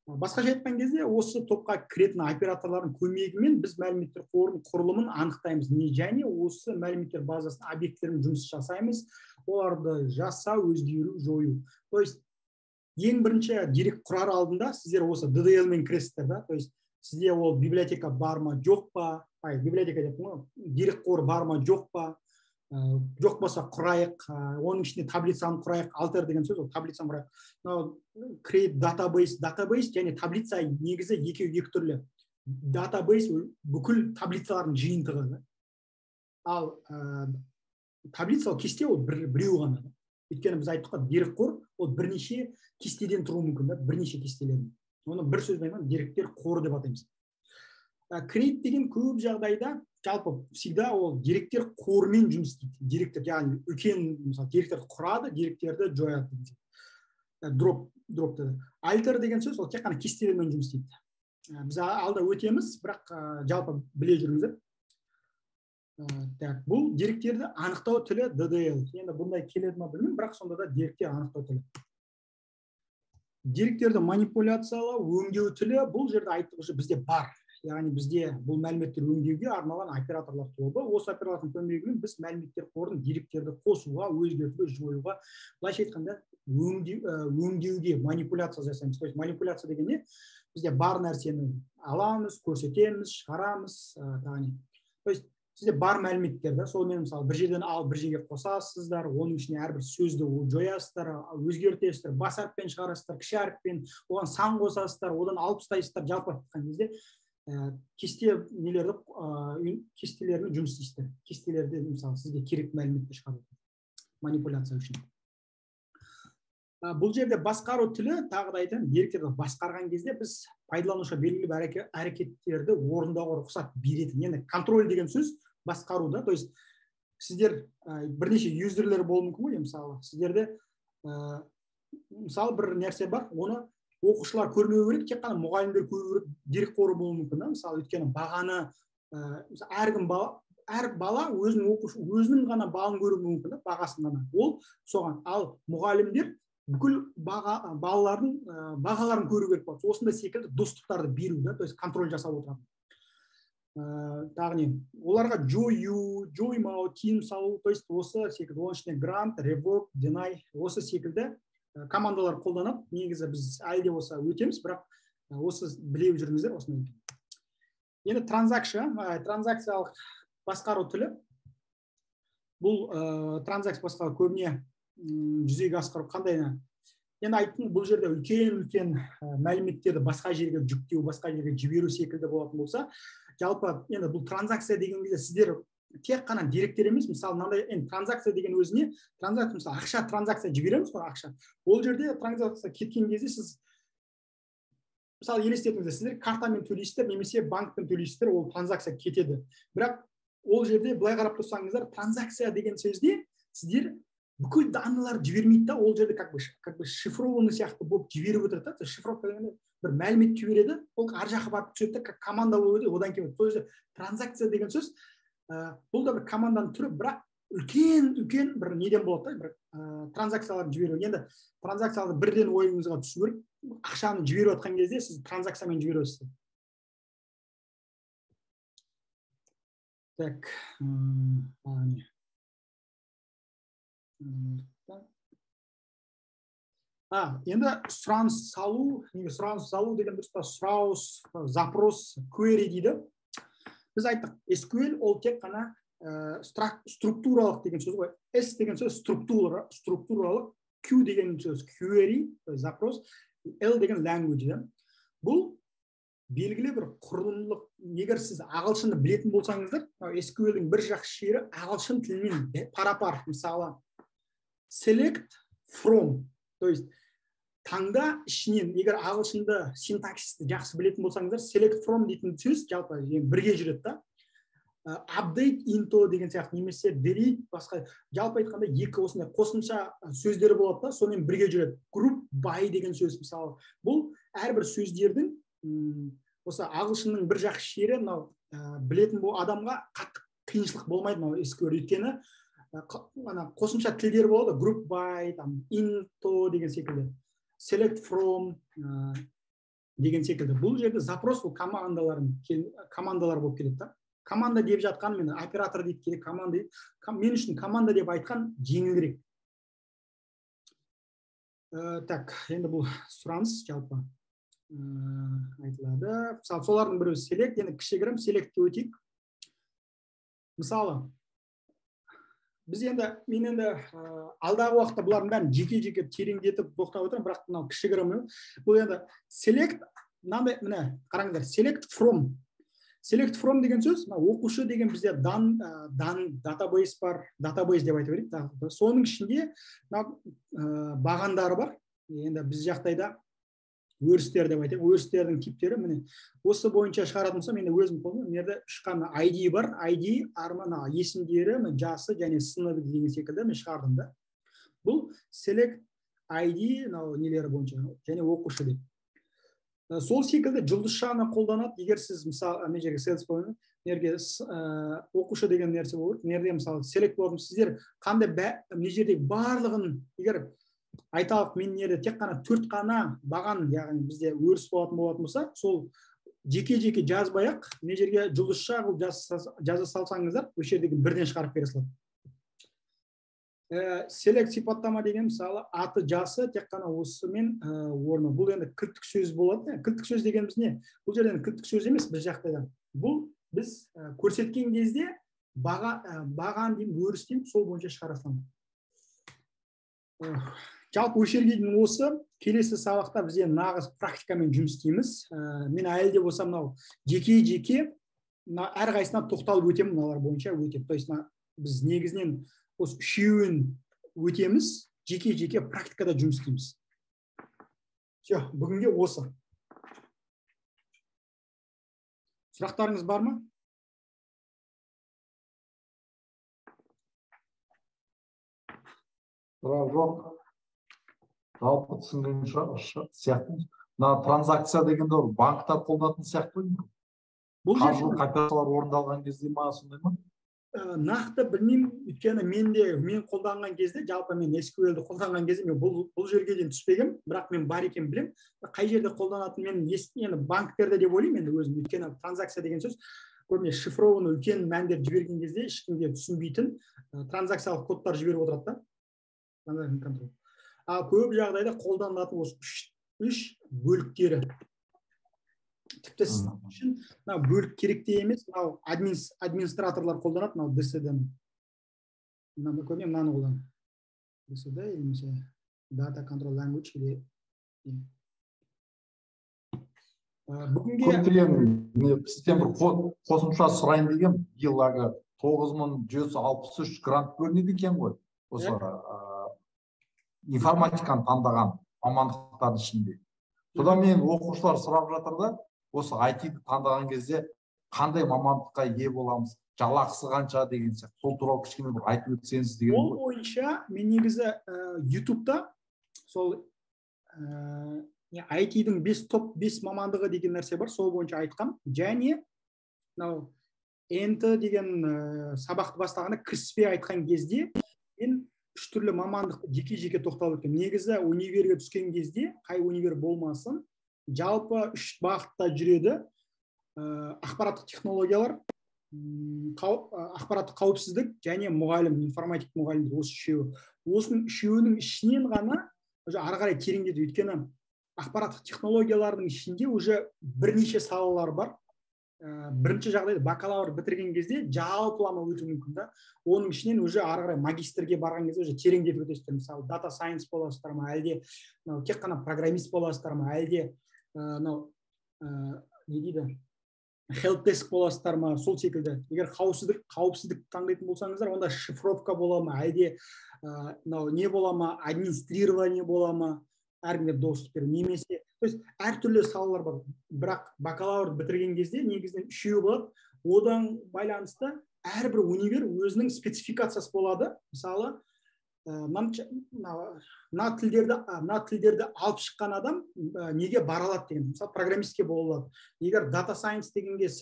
басқаша айтқан кезде осы топқа кіретін операторлардың көмегімен біз мәліметтер қорының құрылымын анықтаймыз. Не және осы мәліметтер базасының объектілерімен жұмыс жасаймыз. Оларды жасау өзгеру жою. То есть ең бірінші дерек құрар алдында сіздер осы ddl мен кіресіздер да? То есть сізде ол библиотека бар ма жоқ па? Ай библиотека деппін ғой дерек қоры бар ма жоқ па? Жоқ болса құрайық э, оның ішінде таблицаны құрайық алтер деген сөз ол таблицаны құрайық. Мынау create database database және таблица негізі екеуі екі түрлі. Database бүкіл таблицалардың жиынтығы ал ә, таблица ол кесте ол бір, біреу ғана өйткені біз айттық қой дерекқор ол бірнеше кестеден тұруы мүмкін да бірнеше кестелерден. Оны бір сөзбен айтқанда деректер қоры деп атаймыз. Create деген көп жағдайда жалпы всегда ол деректер қорымен жұмыс істейді. Деректер яғни үлкен мысалы деректерді құрады деректерді жояды деген дроп дроп альтер деген сөз ол тек қана кестелермен жұмыс істейді. Біз алда өтеміз бірақ ә, жалпы біле жүріңіздер. Ә, так бұл деректерді анықтау тілі ddl енді бұндай келеді ма білмеймін бірақ сонда да деректер анықтау тілі. Деректерді манипуляциялау өңдеу тілі бұл жерде айттық уже бізде бар. Яғни бізде бұл мәліметтер өңдеуге арналған операторлар тобы осы оператордың көмегімен біз мәліметтер қорын деректерді қосуға өзгертуге жоюға былайша айтқанда өңдеу, өңдеуге манипуляция жасаймыз. То есть манипуляция деген не? Бізде бар нәрсені аламыз көрсетеміз шығарамыз не? То есть сізде бар мәліметтер да сонымен мысалы бір жерден алып бір жерге қосасыздар оның ішіне әрбір сөзді жоясыздар өзгертесіздер бас әріппен шығарасыздар кіші әріппен оған сан қосасыздар одан алып тастайсыздар жалпы айтқан кезде кесте нелерді ә, кестелермен жұмыс істейсіздер кестелерді мысалы сізге керек мәліметті шығару манипуляция үшін ә, бұл жерде басқару тілі тағы да айтамын деректерді басқарған кезде біз пайдаланушыға белгілі бір әрекеттерді орындауға рұқсат беретін енді контроль деген сөз басқару да то есть сіздер ә, бірнеше юзерлер болуы мүмкін ғой мысалы сіздерде ә, мысалы бір нәрсе бар оны оқушылар көрмеу керек тек қана мұғалімдер көру керек дерек қоры болуы мүмкін да. Мысалы өйткені бағаны ә, әркім бала әр бала өзінің оқушы өзінің ғана бағын көруі мүмкін да бағасын ғана. Ол соған ал мұғалімдер бүкіл баға балалардың ә, бағаларын көру керек болады. Осындай секілді достықтарды беру да то есть контроль жасап отырады. Ә, тағы не оларға жою жоймау тыйым салу то есть осы секілді оның ішінде грант ревок денай осы секілді командалар қолданады негізі біз әлі де болса өтеміз бірақ осы біле жүріңіздер осындай енді транзакция транзакциялық басқару тілі. Бұл ә, транзакция басқару көбіне жүзеге асыру қандай енді айттым бұл жерде үлкен үлкен мәліметтерді басқа жерге жүктеу басқа жерге жіберу секілді болатын болса жалпы енді бұл транзакция деген кезде сіздер тек қана деректер емес мысалы мынандай енді транзакция деген өзіне транзакция мысалы ақша транзакция жібереміз ғой ақша. Ол жерде транзакция кеткен кезде сіз мысалы елестетіңіздер сіздер картамен төлейсіздер немесе банкпен төлейсіздер ол транзакция кетеді. Бірақ ол жерде былай қарап тұрсаңыздар транзакция деген сөзде сіздер бүкіл данныйларды жібермейді да ол жерде как бы как бы шифрованный сияқты болып жіберіп отырады да. Шифровка дегенде бір мәлімет жібереді ол ар жаққа барып түседі да как команда болып одан кейін. Сол жерде транзакция деген сөз бұл да бір команданың түрі бірақ үлкен үлкен бір неден болады да бір ә, жіберу. енді транзакцияларды бірден ойыңызға керек ақшаны жіберіп жатқан кезде сіз транзакциямен жібересіз. Так а енді сұраныс салу неге сұраныс салу деген дұрыс па? Сұрау запрос query дейді. Біз айттық SQL ол тек қана ә, структуралық деген сөз ғой. S деген сөз структура структуралық q деген сөз. Query запрос. L деген language да. Бұл белгілі бір құрылымдық егер сіз ағылшынды білетін болсаңыздар SQL-дің бір жақсы жері ағылшын тілімен пара пар мысалы select from. То есть таңда ішінен егер ағылшынды синтаксисті жақсы білетін болсаңыздар select from дейтін сөз жалпы бірге жүреді да. Апдейт инто деген сияқты немесе делит басқа жалпы айтқанда екі осындай қосымша сөздер болады да сонымен бірге жүреді. Групп бай деген сөз мысалы. Бұл әрбір сөздердің осы ағылшынның бір жақсы жері мынау білетін бұл адамға қатты қиыншылық болмайды мынау sql өйткені ана қосымша тілдер болады. Групп бай там инто деген секілді. Select from деген секілді. Бұл жерде запрос бұл командалар командалар болып келеді да. Команда деп жатқан мен оператор дейді кейде команда дейді. Мен үшін команда деп айтқан жеңілірек. Ә, так енді бұл сұраныс жалпы ә, айтылады. Мысалы солардың біреуі селект енді кішігірім селектке өтейік. Мысалы біз енді мен енді ә, алдағы уақытта бұлардың бәрін жеке жеке тереңдетіп тоқтап отырмын бірақ мынау кішігірім бұл енді селект мынандай міне қараңыздар селект from. Select from деген сөз мына оқушы деген бізде дан дан датабейс бар датабейс деп айта берейік соның ішінде мына бағандары бар. Енді біз жақтайда өрістер деп айтайық өрістердің типтері міне. Осы бойынша шығаратын болсам енді өзім қолым мына жерде үш қана id бар. Id армана есімдері жасы және сыныбы деген секілді мен шығардым да. Бұл select id мынау нелері бойынша және оқушы деп. Сол секілді жұлдызшаны қолданады. Егер сіз мысалы мына жерге селс мына жерге оқушы деген нәрсе керек мына жерде мысалы селект болатын сіздер қандай мына жерде барлығын егер айталық мен жерде тек қана төрт қана баған яғни бізде өріс болатын болатын болса сол жеке жеке жазбай ақ мына жерге жұлдызша қылып жаза салсаңыздар осы жердегі бірден шығарып бере салады. Ә, селект сипаттама деген мысалы аты жасы тек қана осымен ә, орны. Бұл енді кілттік сөз болады. Кілттік сөз дегеніміз не? Бұл жерде кілттік сөз емес біз жақта бұл біз ә, көрсеткен кезде баға ә, баған деймін өріс деймін сол бойынша шығара саламын. Жалпы дейін осы келесі сабақта біз енді нағыз практикамен жұмыс істейміз. Ә, мен әлі де болса мынау жеке жеке мына әрқайсысына тоқталып өтемін мыналар бойынша өтеп то есть біз негізінен осы үшеуін өтеміз жеке жеке практикада жұмыс істейміз. Все бүгінге осы. Сұрақтарыңыз бар ма? Сұрақ жоқ. Жалпы түсінген сияқты мына транзакция дегенде банктар қолданатын сияқты ғой бұл қаржылық операциялар орындалған кезде ма сондай ма? Ә, нақты білмеймін. Өйткені мен де мен қолданған кезде жалпы мен sqlді қолданған кезде мен бұл, бұл жерге дейін түспегенмін. бірақ мен бар екенін білемін. Қай жерде қолданатынын мен енді банктерде деп ойлаймын енді өзім. Өйткені транзакция деген сөз көбіне шифрованный үлкен мәндер жіберген кезде ешкімге түсінбейтін ә, транзакциялық кодтар жіберіп отырады да. Ал көп жағдайда қолданылатын осы үш үш бөліктері. Тіпті сіз үшін мынау бөлік керек те емес мынау администраторлар қолданады мынау дсд-ны. Мына көбіне мынаны қолданады. Dsd немесе data control language или бүгінге сізден бір қосымша сұрайын деген биыл әлгі тоғыз мың жүз алпыс үш грант бөлінеді екен ғой. Осы информатиканы таңдаған мамандықтардың ішінде. Содан мен оқушылар сұрап жатыр да осы айтиді таңдаған кезде қандай мамандыққа ие боламыз жалақысы қанша деген сияқты. Сол туралы кішкене бір айтып өтсеңіз деген ол бойынша мен негізі ә, ютубта сол ә, айтидың бес топ бес мамандығы деген нәрсе бар сол бойынша айтқам. Және мынау нт деген ә, сабақты бастағанда кіріспей айтқан кезде мен үш түрлі мамандықты жеке жеке тоқталып өттім негізі универге түскен кезде қай универ болмасын жалпы үш бағытта жүреді ә, ақпараттық технологиялар ақпараттық қауіпсіздік және мұғалім информатик мұғалімдер осы үшеуі. Осының үшеуінің ішінен ғана уже ары қарай тереңдеді. Өйткені ақпараттық технологиялардың ішінде уже бірнеше салалар бар. Ә, бірінші жағдайда бакалавр бітірген кезде жалпылама өтуі мүмкін да. Оның ішінен уже ары қарай магистрге барған кезде уже тереңдетіп өтесіздер мысалы дата сайенс боласыздар ма әлде мынау тек қана программист боласыздар ма әлде мынау не дейді? Хелп деск боласыздар ма сол секілді. Егер қауіпсіздік қауіпсіздік таңдайтын болсаңыздар онда шифровка бола ма әлде мынау не бола ма администрирование бола ма әркімге доступ беру. Немесе то есть әртүрлі салалар бар. Бірақ бакалавр бітірген кезде негізінен үшеуі болады. Одан байланысты әрбір универ өзінің спецификациясы болады. Мысалы мына тілдерді мына тілдерді алып шыққан адам неге бара алады деген. Мысалы программистке бола алады. Егер дата сайенс дегенге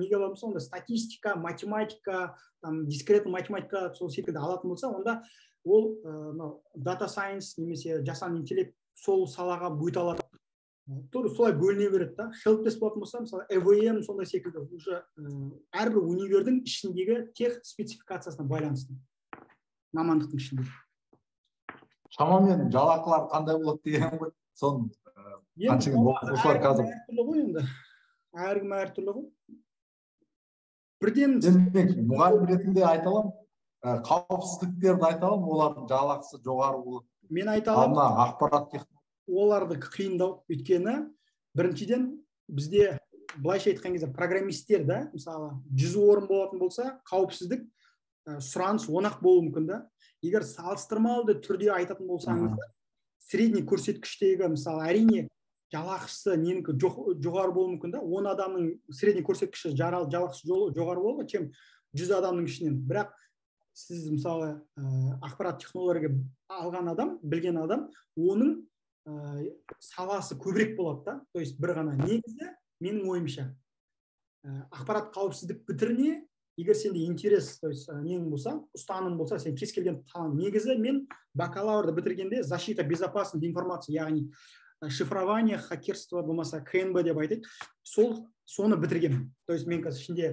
неге алатын болса онда статистика математика там дискретный математика сол секілді алатын болса онда ол мынау дата сайенс немесе жасанды интеллект сол салаға бөте алады тура солай бөліне береді да. Хелптес болатын болса мысалы эвм сондай секілді уже әрбір универдің ішіндегі тех спецификациясына байланысты. Мамандықтың ішінде. Шамамен жалақылар қандай болады деген ғой. Соны оқушылар қазір әртүрлі ғой енді. Әркім әртүрлі ғой. Бірден мұғалім ретінде айта аламын. Қауіпсіздіктерді айта аламын. Олардың жалақысы жоғары болады мен айта аламын. Мына ақпарат олардікі қиындау өйткені біріншіден бізде былайша айтқан кезде программисттер да мысалы жүз орын болатын болса қауіпсіздік сұраныс он ақ болуы мүмкін да. Егер салыстырмалы түрде айтатын болсаңыз средний көрсеткіштегі мысалы әрине жалақысы ненікі жоғары болуы мүмкін да он адамның средний көрсеткіші жалақысы жоғары болады чем жүз адамның ішінен. Бірақ сіз мысалы ә, ақпарат технология алған адам білген адам оның ә, саласы көбірек болады да. То есть бір ғана негізі менің ойымша. Ә, ақпарат қауіпсіздік бітірме егер сенде интерес то есть нең болса ұстаным болса сен кез келген негізі мен бакалаврды бітіргенде защита безопасности информации яғни шифрование хакерство болмаса кнб деп айтады сол соны бітіргенмін. То есть мен қазір ішінде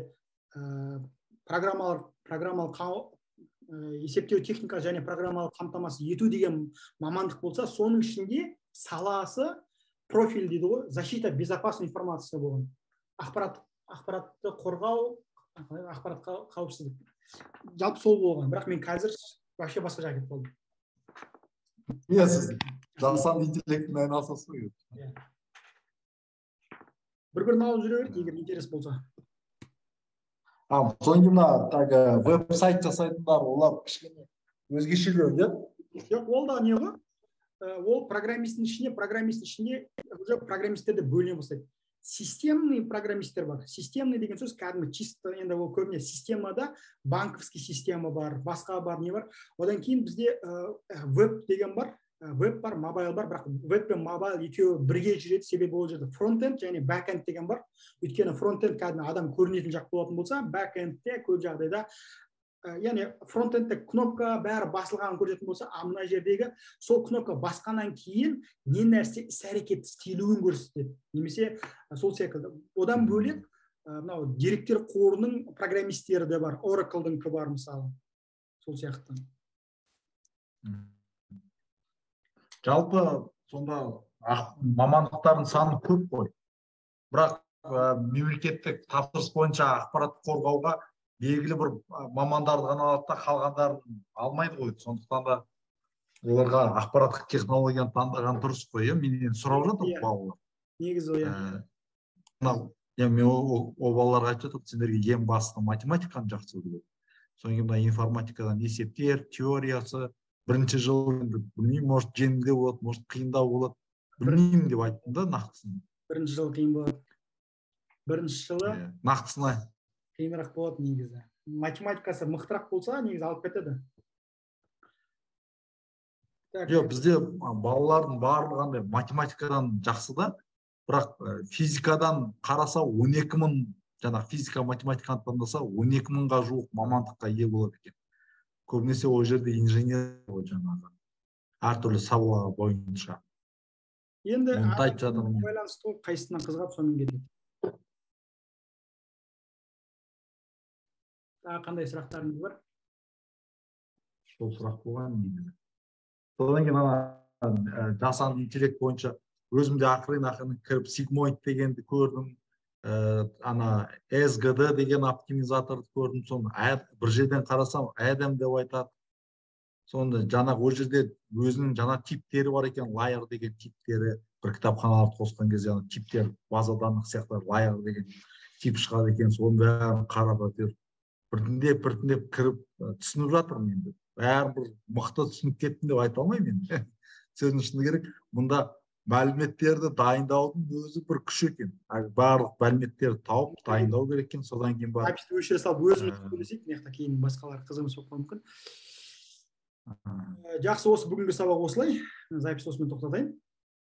ә, программалар программалық есептеу техника және программалық қамтамасыз ету деген мамандық болса соның ішінде саласы профиль дейді ғой защита безопасной информация болған. Ақпарат ақпаратты қорғау ақпаратқа қауіпсіздік. Жалпы сол болған. Бірақ мен қазір вообще басқа жаққа кетіп қалдым. Иә сіз жасанды интеллектпен айналысасыз ғой. Иә. Бір бірін алып жүре береді егер интерес болса. А содан кейін мына так веб сайт жасайтындар олар кішкене өзгешелеу иә жоқ ол да не ғой? Ол программисттің ішіне программисттің ішінде уже программисттерді бөліне бастайды. Системный программисттер бар. Системный деген сөз кәдімгі чисто енді ол көбіне системада банковский система бар басқа бар не бар? Одан кейін бізде веб деген бар. Веб бар мобайл бар бірақ веб пен мобайл екеуі бірге жүреді себебі ол жерде фронтенд және бэкенд деген бар. Өйткені фронтенд кәдімгі адам көрінетін жақ болатын болса бэкэндте көп жағдайда яғни фронтендте кнопка бәрі басылғанын көрсететін болса а мына жердегі сол кнопка басқаннан кейін не нәрсе іс әрекет істелуін көрсетеді. Немесе сол секілді. Одан бөлек мынау деректер қорының программисттері де бар ораклдікі бар мысалы. Сол сияқты. Жалпы сонда мамандықтардың саны көп қой. Бірақ мемлекеттік тапсырыс бойынша ақпарат қорғауға белгілі бір мамандарды ғана алады да қалғандарын алмайды ғой. Сондықтан да оларға ақпараттық технологияны таңдаған дұрыс қой иә. Менен сұрап жатыр иә. балалар. Негізі иә. мынау иә мен ол балаларға айтып жатырмын сендерге ең басты математиканы жақсы білу. Содан кейін мына информатикадан есептер теориясы бірінші жыл енді білмеймін может жеңілдеу болады может қиындау болады. Білмеймін деп айттым да нақтысын. бірінші жылы қиын болады. Бірінші жылы иә, нақтысына. қиынырақ болады негізі. Математикасы мықтырақ болса негізі алып кетеді. Жоқ бізде балалардың барлығы андай математикадан жақсы да. Бірақ физикадан қараса он екі мың жаңағы физика математиканы таңдаса он екі мыңға жуық мамандыққа ие болады екен. Көбінесе ол жерде инженер ғой жаңағы әртүрлі сала бойынша енді байланысты ғой қайсысына қызығады сонымен кетеді тағы қандай сұрақтарыңыз бар? Сол сұрақ болған негізі. Содан кейін ана жасанды интеллект бойынша өзім де ақырын ақырын кіріп сигмоид дегенді көрдім. ә, ана сгд деген оптимизаторды көрдім. Соны бір жерден қарасам адам деп айтады. Сонда жаңағы ол жерде өзінің жаңа типтері бар екен. Лайер деген типтері. Бір кітапханаларды қосқан кезде ана типтер база данных сияқты лайер деген тип шығады екен. Соның бәрін қарап әйтеуір біртіндеп біртіндеп кіріп түсініп жатырмын енді. Бәрібір мықты түсініп кеттім деп айта алмаймын енді. [LAUGHS] Сөздің шыны керек. Мұнда мәліметтерді дайындаудың өзі бір күш екен. Барлық мәліметтерді тауып дайындау керек екен содан кейін барып. Өшіре салып өзіміз сөйлесейік мына жақта кейін басқалар қызығымыз болып қалуы мүмкін жақсы осы бүгінгі сабақ осылай. Записьті осымен тоқтатайын.